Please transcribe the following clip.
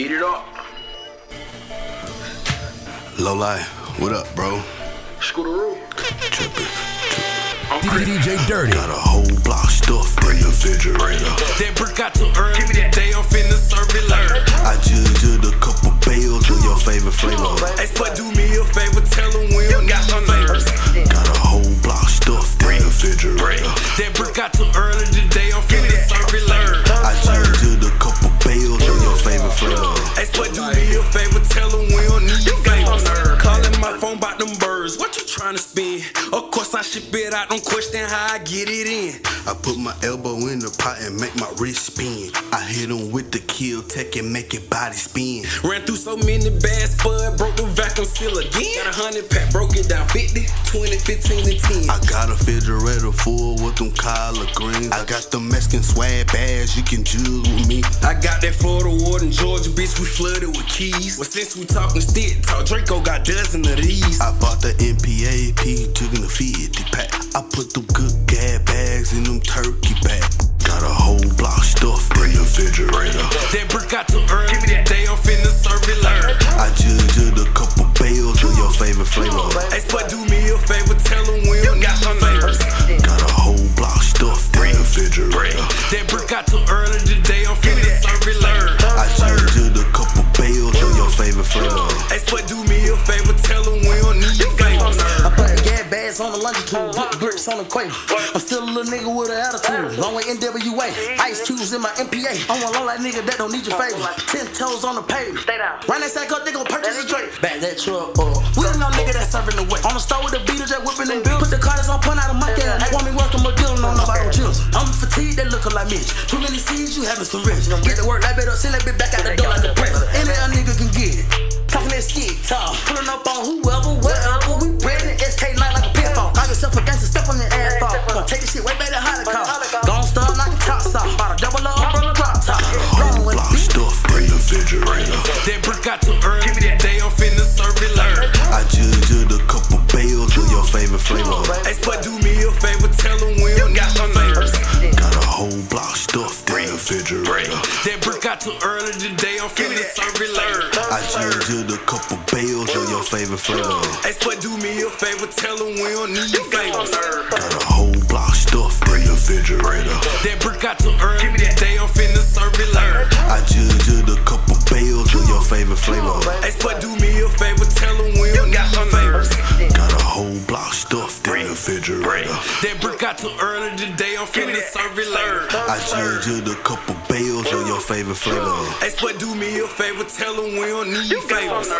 Eat it up. Low what up, bro? Scooteroo. Trippin'. DJ Dirty. Got a whole block stuffed in the refrigerator. That brick got too early. They I'm finna serve it later. I just you tryna spin? Of course I ship it out, don't question how I get it in. I put my elbow in the pot and make my wrist spin. I hit him with the kill tech and make it body spin. Ran through so many bags, spud, broke the vacuum seal again. Got a hundred pack, broke it down 50, 20, 15, and 10. I got a refrigerator full with them collard greens. I got the Mexican swag bags, you can jug with me. I got that Florida water in Georgia, bitch, we flooded with keys. Well, since we talking stick talk, Draco got dozen of these. I bought the MPA P, took in the 50 pack. I put them good gas bags in them turkey back. Got a whole block stuffed in the refrigerator. That brick got too early, the on the longitude, put bricks on the quaver. I'm still a little nigga with an attitude. Longway NWA, ice cubes in my MPA. I'm a low like nigga that don't need your favor. Ten toes on the pavement. Stay down. Run that sack up, they gon' purchase a drink. Back that truck up. We don't know nigga that serving the way. On the store with the beater, just whipping them bills. Put the cards on, pun out of my gas. Want me working my deal, no nobody on chills. I'm fatigued, they lookin' like Mitch. Too many seeds, you having some rich. Get to work, that bit up, send that double up, umbrella top. Long with Block stuffed in the refrigerator. That brick got too early today, I'm finna serve it later. I just did a couple bales of your favorite flavor. Hey, but do me a favor, tell them we don't got no favors. Got a whole block stuffed in the refrigerator. That brick got too early today, I'm finna serve it later. I just did a couple bales of your favorite flavor. Hey, but do me a favor, tell them we don't need your favors. Got a whole block stuffed in the refrigerator. That brick got too early today, I'm finna serve it later. I just did a That brick got too early today, I'm finna serve it later. I just did a couple bales of your favorite flavor. Hey, but do me a favor, tell them we don't need your favors.